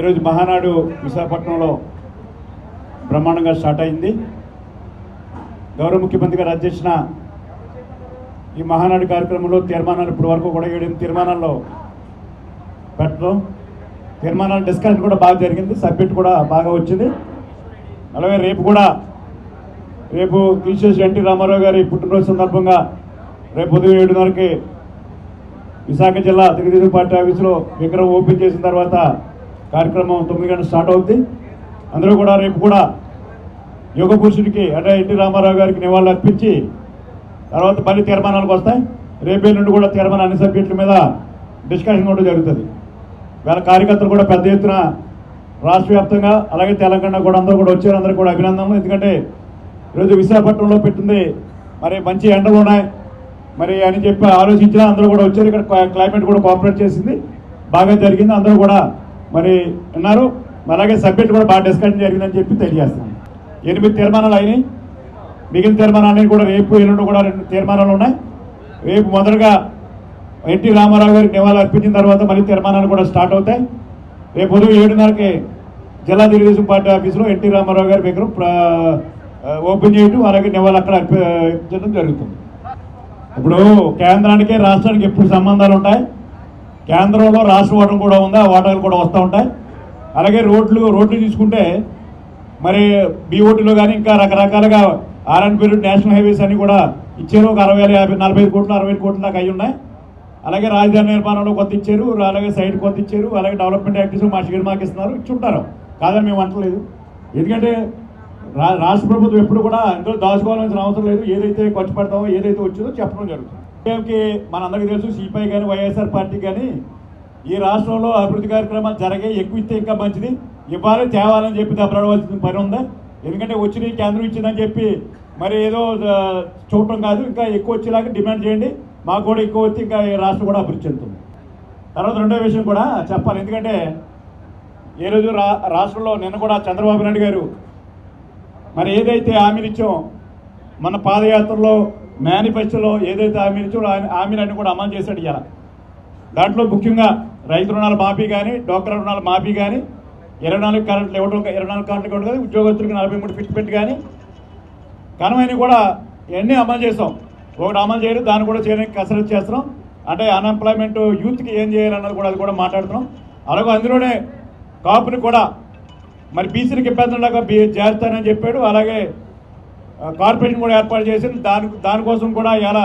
ఈరోజు మహానాడు విశాఖపట్నంలో బ్రహ్మాండంగా స్టార్ట్ అయింది. గౌరవ ముఖ్యమంత్రి గారు అధ్యక్షన ఈ మహానాడు కార్యక్రమంలో తీర్మానాలు ఇప్పటి వరకు కూడా ఏడు తీర్మానాల్లో పెట్టడం. తీర్మానాల డిస్కషన్ కూడా బాగా జరిగింది. సబ్మిట్ కూడా బాగా వచ్చింది. అలాగే రేపు కూడా రేపు తీసేసి ఎన్టీ రామారావు గారి పుట్టినరోజు సందర్భంగా రేపు ఉదయం ఏడున్నరకి విశాఖ జిల్లా తెలుగుదేశం పార్టీ ఆఫీసులో విగ్రహం ఓపెన్ చేసిన తర్వాత కార్యక్రమం తొమ్మిది గంటలు స్టార్ట్ అవుద్ది. అందరూ కూడా రేపు కూడా యోగ పురుషుడికి అంటే ఎన్టీ రామారావు గారికి నివాళులు అర్పించి తర్వాత మళ్ళీ తీర్మానాలకు వస్తాయి. రేపే నుండి కూడా తీర్మానం అన్ని సబ్జెక్టుల మీద డిస్కషన్ కూడా జరుగుతుంది. వేళ కార్యకర్తలు కూడా పెద్ద ఎత్తున రాష్ట్ర వ్యాప్తంగా అలాగే తెలంగాణ కూడా అందరూ కూడా వచ్చారు. అందరూ కూడా అభినందనలు. ఎందుకంటే ఈరోజు విశాఖపట్నంలో పెట్టింది మరి మంచి ఎండలు ఉన్నాయి. మరి అని చెప్పి ఆలోచించినా అందరూ కూడా వచ్చారు. ఇక్కడ క్లైమేట్ కూడా కోఆపరేట్ చేసింది. బాగా జరిగింది. అందరూ కూడా మరి అన్నారు అలాగే సబ్జెక్ట్ కూడా బాగా డిస్కషన్ జరిగిందని చెప్పి తెలియజేస్తాను ఎనిమిది తీర్మానాలు అయినాయి. మిగిలిన తీర్మానాలన్నీ కూడా రేపు ఎల్లుండి కూడా రెండు తీర్మానాలు ఉన్నాయి. రేపు మొదటగా ఎన్టీ రామారావు గారికి నివాళులు అర్పించిన తర్వాత మళ్ళీ తీర్మానాలు కూడా స్టార్ట్ అవుతాయి. రేపు ఉదయం ఏడున్నరకి జిల్లా తెలుగుదేశం పార్టీ ఆఫీసులో ఎన్టీ రామారావు గారి విగ్రహం ఓపెన్ చేయడం అలాగే నివాళులు అక్కడ అర్పించడం జరుగుతుంది. ఇప్పుడు కేంద్రానికి రాష్ట్రానికి ఎప్పుడు సంబంధాలు ఉంటాయి? కేంద్రంలో రాష్ట్ర ఓటం కూడా ఉంది ఆ ఓటాలు కూడా వస్తూ ఉంటాయి. అలాగే రోడ్లు రోడ్లు తీసుకుంటే మరి బీఓటీలో కానీ ఇంకా రకరకాలుగా ఆర్ఎన్ పీరియడ్ నేషనల్ హైవేస్ అన్ని కూడా ఇచ్చారు. ఒక అరవై వేల యాభై నలభై ఐదు కోట్లు అరవై ఐదు కోట్ల దాకా అయి ఉన్నాయి. అలాగే రాజధాని నిర్మాణంలో కొంత ఇచ్చారు అలాగే సైడ్ కొంత ఇచ్చారు అలాగే డెవలప్మెంట్ యాక్టివ్స్ మా షిగర్ మాకు ఇస్తున్నారు. ఇచ్చుంటారు. కాదని మేము అంటలేదు. ఎందుకంటే రా రాష్ట్ర ప్రభుత్వం ఎప్పుడు కూడా అందులో దాచుకోవాల్సిన అవసరం లేదు. ఏదైతే ఖర్చు పెడతామో ఏదైతే వచ్చిందో చెప్పడం జరుగుతుంది. ఏమికి మనందరికీ తెలుసు సిపిఐ కానీ వైఎస్ఆర్ పార్టీ కానీ ఈ రాష్ట్రంలో అభివృద్ధి కార్యక్రమాలు జరిగే ఎక్కువ ఇస్తే ఇంకా మంచిది. ఇవ్వాలి తేవాలని చెప్పి దెబ్బలాడవలసిన పని ఉందా? ఎందుకంటే వచ్చిన కేంద్రం ఇచ్చిందని చెప్పి మరి ఏదో చూడటం కాదు. ఇంకా ఎక్కువ వచ్చేలాగా డిమాండ్ చేయండి. మాకు కూడా ఎక్కువ వచ్చి ఇంకా ఈ రాష్ట్రం కూడా అభివృద్ధి చెందుతుంది. తర్వాత రెండో విషయం కూడా చెప్పాలి. ఎందుకంటే ఏ రోజు రా రాష్ట్రంలో నిన్న కూడా చంద్రబాబు నాయుడు గారు మరి ఏదైతే హామీలు ఇచ్చాం మన పాదయాత్రలో మేనిఫెస్టోలో ఏదైతే హామీలు ఇచ్చాడో ఆ హామీలన్నీ కూడా అమలు చేశాడు ఇలా దాంట్లో ముఖ్యంగా రైతు రుణాల మాఫీ కానీ డోక్రా రుణాల మాఫీ కానీ ఇరవై నాలుగు కరెంట్లు ఇవ్వడం ఇరవై నాలుగు కరెంట్లు ఇవ్వడం కానీ ఉద్యోగస్తులకు నలభై మూడు ఫిట్ పెట్టి కానీ కనమైన కూడా ఇవన్నీ అమలు చేస్తాం ఒకటి అమలు చేయడం దాన్ని కూడా చేయడానికి కసరత్తు చేస్తున్నాం. అంటే అన్ఎంప్లాయ్మెంట్ యూత్కి ఏం చేయాలన్నది కూడా అది కూడా మాట్లాడుతున్నాం. అలాగే అందులోనే కాపుని కూడా మరి బీసీలకు ఇబ్బందులాగా బీ చేస్తానని చెప్పాడు. అలాగే కార్పొరేషన్ కూడా ఏర్పాటు చేసింది. దాని దానికోసం కూడా ఇలా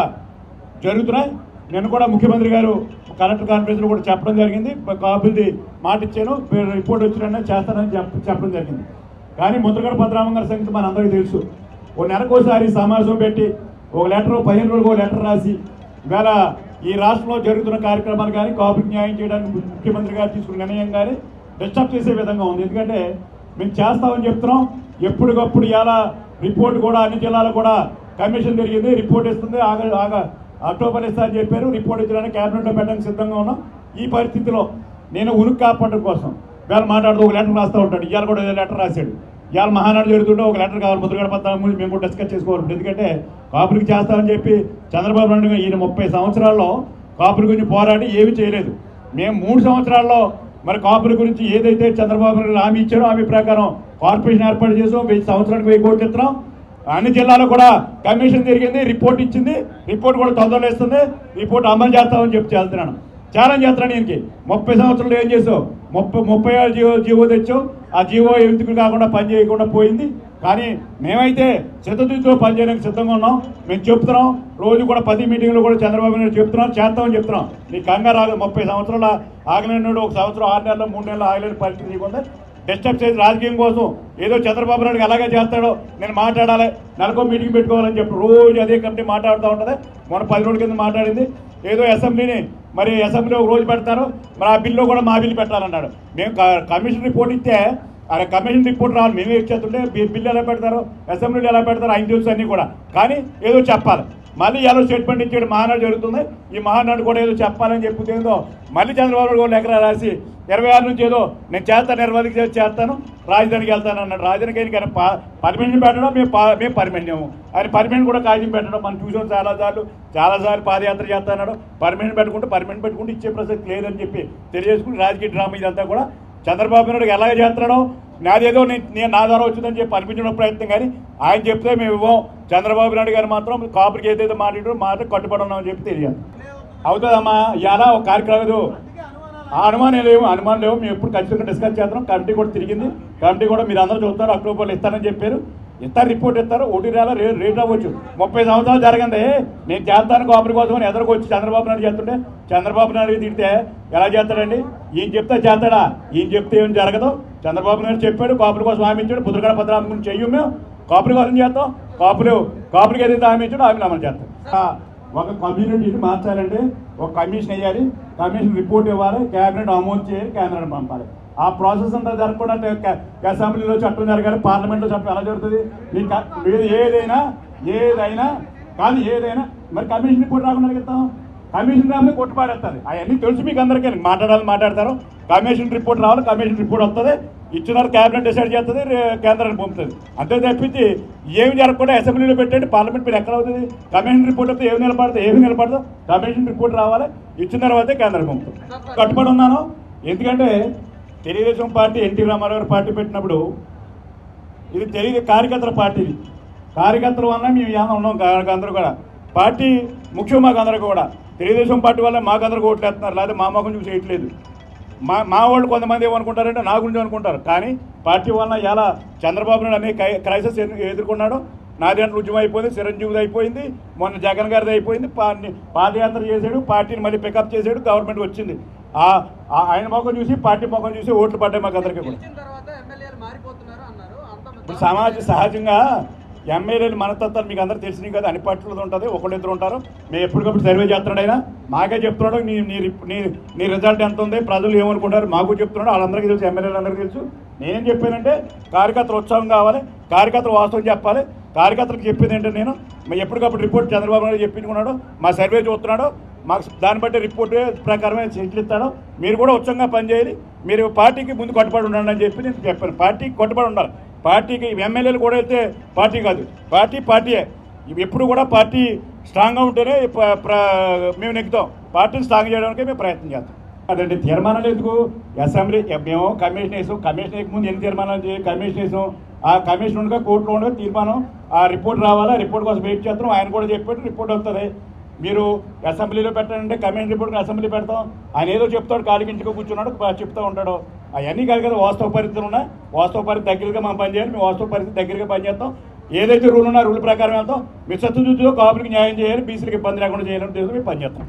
జరుగుతున్నాయి. నేను కూడా ముఖ్యమంత్రి గారు కలెక్టర్ కాన్ఫరెన్స్లో కూడా చెప్పడం జరిగింది. కాపులది మాట ఇచ్చాను. రిపోర్ట్ వచ్చిన చేస్తానని చెప్ప చెప్పడం జరిగింది. కానీ ముద్రగడ పద్రామం గారి సంగతి మన అందరికీ తెలుసు. ఓ నెలకోసారి సమావేశం పెట్టి ఒక లెటర్ పదిహేను రోజులకు ఒక లెటర్ రాసి ఇవాళ ఈ రాష్ట్రంలో జరుగుతున్న కార్యక్రమాలు కానీ కాపుకి న్యాయం చేయడానికి ముఖ్యమంత్రి గారు తీసుకున్న నిర్ణయం కానీ డిస్టర్బ్ చేసే విధంగా ఉంది. ఎందుకంటే మేము చేస్తామని చెప్తున్నాం. ఎప్పటికప్పుడు ఇలా రిపోర్ట్ కూడా అన్ని జిల్లాలు కూడా కమిషన్ జరిగింది రిపోర్ట్ ఇస్తుంది. ఆగ ఆగ అక్టోబర్ ఇస్తా అని చెప్పారు. రిపోర్ట్ ఇచ్చడానికి క్యాబినెట్లో పెట్టడానికి సిద్ధంగా ఉన్నాం. ఈ పరిస్థితిలో నేను ఉనికి కాపాడడం కోసం వేళ మాట్లాడుతూ ఒక లెటర్ రాస్తూ ఉంటాడు. ఇవాళ కూడా ఏదో లెటర్ రాశాడు. ఇవాళ మహానాడు జరుగుతుంటే ఒక లెటర్ కావాలి. ముద్రగడ పద్నాలుగు గురించి మేము కూడా డిస్కస్ చేసుకోవాలి ఎందుకంటే కాపురికి చేస్తామని చెప్పి చంద్రబాబు నాయుడు గారు ఈయన ముప్పై సంవత్సరాల్లో కాపురి గురించి పోరాడి ఏమీ చేయలేదు. మేము మూడు సంవత్సరాల్లో మరి కాపుల గురించి ఏదైతే చంద్రబాబు నాయుడు హామీ ఇచ్చారో హామీ ప్రకారం కార్పొరేషన్ ఏర్పాటు చేసాం వెయ్యి సంవత్సరానికి వెయ్యి కోట్లు ఇస్తున్నాం. అన్ని జిల్లాలో కూడా కమిషన్ తిరిగింది రిపోర్ట్ ఇచ్చింది రిపోర్ట్ కూడా తొందరలో ఇస్తుంది రిపోర్ట్ అమలు చేస్తామని చెప్పి చేస్తున్నాను. ఛాలెంజ్ చేస్తున్నాను దీనికి ముప్పై సంవత్సరాలు ఏం చేసావు? ముప్పై ముప్పై ఆరు జీవో జీవో తెచ్చావు. ఆ జీవో ఎందుకు కాకుండా పని చేయకుండా పోయింది. కానీ మేమైతే చిత్తశుద్ధితో పనిచేయడానికి సిద్ధంగా ఉన్నాం. మేము చెప్తున్నాం. రోజు కూడా పది మీటింగ్లు కూడా చంద్రబాబు నాయుడు చెప్తున్నాం చేస్తామని చెప్తున్నాం. నీ కంగారు ఆగ ముప్పై సంవత్సరాల ఆగలేనుడు ఒక సంవత్సరం ఆరు నెలలు మూడు నెలలు ఆగలేని పరిస్థితి నీకుంది. డిస్టర్బ్ చేసి రాజకీయం కోసం ఏదో చంద్రబాబు నాయుడు అలాగే చేస్తాడో నేను మాట్లాడాలి. నెలకో మీటింగ్ పెట్టుకోవాలని చెప్పి రోజు అదే కమిటీ మాట్లాడుతూ ఉంటుంది. మొన్న పది రోజుల కింద మాట్లాడింది. ఏదో అసెంబ్లీని మరి అసెంబ్లీ ఒక రోజు పెడతారు. మరి ఆ బిల్లు కూడా మా బిల్లు పెట్టాలన్నాడు. మేము కమిషన్ రిపోర్ట్ ఇస్తే అరే కమిషన్ రిపోర్ట్ రావాలి. మేమే ఇచ్చేస్తుంటే బిల్లు ఎలా పెడతారు? అసెంబ్లీలో ఎలా పెడతారు? ఆయన తెలుసు అన్నీ కూడా. కానీ ఏదో చెప్పాలి. మళ్ళీ ఎలా స్టేట్మెంట్ ఇచ్చాడు మహానాడు జరుగుతుంది. ఈ మహానాడు కూడా ఏదో చెప్పాలని చెప్తే మళ్ళీ చంద్రబాబు నాయుడు కూడా ఎకరా రాసి ఇరవై ఆరు నుంచి ఏదో నేను చేస్తాను ఇరవై చేసి చేస్తాను రాజధానికి వెళ్తాను అన్నాడు. రాజధానికి వెళ్ళి పర్మిషన్ పెట్టడం మేము మేము పర్మిషన్ ఆయన పర్మిషన్ కూడా కాగితం పెట్టడం మనం చూసాం చాలాసార్లు చాలాసార్లు పాదయాత్ర చేస్తాడు పర్మిషన్ పెట్టుకుంటే పర్మిషన్ పెట్టుకుంటే ఇచ్చే ప్రసక్తి లేదని చెప్పి తెలియజేసుకుని రాజకీయ డ్రామా ఇదంతా కూడా చంద్రబాబు నాయుడు ఎలాగ చేస్తున్నాడో నాదేదో నేను నా ద్వారా వచ్చిందని చెప్పి అనిపించడం ప్రయత్నం కానీ ఆయన చెప్తే మేము ఇవ్వం. చంద్రబాబు నాయుడు గారు మాత్రం కాపురికి ఏదైతే మాట్లాడారో మాట కట్టుబడి ఉన్నామని చెప్పి తెలియాలి. అవుతుందమ్మా ఇలా ఒక కార్యక్రమం ఆ అనుమానం లేవు అనుమానం లేవు. మేము ఎప్పుడు ఖచ్చితంగా డిస్కస్ చేస్తాం కమిటీ కూడా తిరిగింది. కమిటీ కూడా మీరు అందరూ చూస్తారు అక్టోబర్లో ఇస్తారని చెప్పారు. ఇస్తారు రిపోర్ట్ ఇస్తారు ఒకటి నెల రే రేట్ అవ్వచ్చు ముప్పై సంవత్సరాలు జరగండి నేను చేస్తాను కాపురి కోసం అని ఎదురుకొచ్చి చంద్రబాబు నాయుడు చేస్తుంటే చంద్రబాబు నాయుడు తిడితే ఎలా చేస్తాడండి? ఈయన చెప్తే చేస్తాడా? ఈయన చెప్తే ఏం జరగదు? చంద్రబాబు నాయుడు చెప్పాడు కాపురి కోసం హామీ ఇచ్చాడు పుత్రగడ పత్రాన్ని గురించి చెయ్యం మేము. కాపురి కోసం చేస్తాం కాపులు కాపులకి ఏదైతే హామీ ఇచ్చాడో హామీ అమలు చేస్తాం. ఒక కమ్యూనిటీని మార్చాలంటే ఒక కమిషన్ వేయాలి కమిషన్ రిపోర్ట్ ఇవ్వాలి క్యాబినెట్ ఆమోదం చేయాలి కేంద్రాన్ని పంపాలి. ఆ ప్రాసెస్ అంతా జరగకుండా అసెంబ్లీలో చట్టం జరగాలి పార్లమెంట్లో చట్టం ఎలా జరుగుతుంది? మీరు ఏదైనా ఏదైనా కానీ ఏదైనా మరి కమిషన్ రిపోర్ట్ రాకుండా ఎలాగిస్తాం కమిషన్ రాకుండా కొట్టుపాడేస్తారు అవన్నీ తెలుసు మీకు అందరికీ మాట్లాడాలి మాట్లాడతారు. కమిషన్ రిపోర్ట్ రావాలి కమిషన్ రిపోర్ట్ వస్తుంది. ఇచ్చినారు క్యాబినెట్ డిసైడ్ చేస్తుంది కేంద్రానికి పంపుతుంది. అంతే తప్పించి ఏమి జరగకుండా అసెంబ్లీలో పెట్టండి పార్లమెంట్ మీరు ఎక్కడ అవుతుంది? కమిషన్ రిపోర్ట్ వస్తే ఏమి నిలబడదు ఏమి నిలబడదు? కమిషన్ రిపోర్ట్ రావాలి ఇచ్చిన తర్వాతే కేంద్రానికి పంపుతుంది కట్టుబడి ఉన్నాను. ఎందుకంటే తెలుగుదేశం పార్టీ ఎన్టీ రామారావు పార్టీ పెట్టినప్పుడు ఇది తెలియదు కార్యకర్తల పార్టీ కార్యకర్తల వల్ల మేము ఏమైనా ఉన్నాం అందరూ కూడా. పార్టీ ముఖ్యం మాకు అందరూ కూడా. తెలుగుదేశం పార్టీ వల్ల మాకు అందరూ ఓట్లేస్తున్నారు లేదా మా మొఖం చూసి వేయట్లేదు. మా మా వాళ్ళు కొంతమంది ఏమనుకుంటారంటే నా గురించి అనుకుంటారు. కానీ పార్టీ వలన ఎలా చంద్రబాబు నాయుడు అనే క్రై- క్రైసిస్ ఎదు- ఎదుర్కొన్నాడు నాదేంట్లో ఉద్యమం అయిపోయింది చిరంజీవిది అయిపోయింది. మొన్న జగన్ గారిది అయిపోయింది. పాదయాత్ర చేశాడు. పార్టీని మళ్ళీ పికప్ చేశాడు. గవర్నమెంట్ వచ్చింది. ఆయన మొఖం చూసి పార్టీ మొఖం చూసి ఓట్లు పడ్డాయి మాకు అందరికీ కూడా. ఇప్పుడు సమాజ సహజంగా ఎమ్మెల్యేలు మనతత్వాలు మీకు అందరూ తెలిసినవి కదా. అన్ని పార్టీలతో ఉంటుంది. ఒకళ్ళిద్దరు ఉంటారు. మేము ఎప్పటికప్పుడు సర్వే చేస్తున్నాడు ఆయన మాకే చెప్తున్నాడు నీ నీ నీ నీ రిజల్ట్ ఎంత ఉంది ప్రజలు ఏమనుకుంటారు మాకు చెప్తున్నాడు వాళ్ళందరికీ తెలుసు ఎమ్మెల్యేలందరికీ తెలుసు. నేనేం చెప్పానంటే కార్యకర్తలు ఉత్సాహం కావాలి కార్యకర్తలు వాస్తవం చెప్పాలి. కార్యకర్తలకు చెప్పింది ఏంటంటే నేను మేము ఎప్పటికప్పుడు రిపోర్ట్ చంద్రబాబు నాయుడు చెప్పించుకున్నాడు మా సర్వే చూస్తున్నాడు మాకు దాన్ని బట్టి రిపోర్ట్ ప్రకారమే సీట్లు మీరు కూడా ఉత్సంగా పనిచేయాలి మీరు పార్టీకి ముందు కట్టుబడి ఉండండి అని చెప్పి నేను చెప్పాను. పార్టీకి కట్టుబడి ఉండాలి. పార్టీకి ఎమ్మెల్యేలు కూడా వెళ్తే పార్టీ కాదు పార్టీ పార్టీయే. ఎప్పుడు కూడా పార్టీ స్ట్రాంగ్గా ఉంటేనే ప్ర- మేము నెగ్గుతాం. పార్టీని స్ట్రాంగ్ చేయడానికి మేము ప్రయత్నం చేస్తాం. అదండి తీర్మానాలు ఎందుకు? అసెంబ్లీ మేము కమిషన్ వేసాం. కమిషన్ వేయక ముందు ఎన్ని తీర్మానాలు చేయాలి కమిషన్ వేసాం. ఆ కమిషన్ ఉండగా కోర్టులో ఉండగా తీర్మానం. ఆ రిపోర్ట్ రావాలా? రిపోర్ట్ కోసం వెయిట్ చేస్తాం ఆయన కూడా చెప్పాడు రిపోర్ట్ వస్తుంది మీరు అసెంబ్లీలో పెట్టాలంటే కమిషన్ రిపోర్ట్ అసెంబ్లీ పెడతాం. ఆయన ఏదో చెప్తాడు కాలిగించుకో కూర్చున్నాడు చెప్తూ ఉంటాడు. అవన్నీ కాదు కదా వాస్తవ పరిస్థితులు ఉన్నాయి. వాస్తవ పరిస్థితి దగ్గరగా మనం పనిచేయాలి. మేము వాస్తవ పరిస్థితి దగ్గరగా పనిచేస్తాం. ఏదైతే రూల్ ఉన్నా రూల్ ప్రకారం వెళ్తాం. మీరు సత్తు చూస్తూ కాపులకు న్యాయం చేయాలి బీసీలకు ఇబ్బంది లేకుండా చేయాలని ఉద్దేశంతో మేము పనిచేస్తాం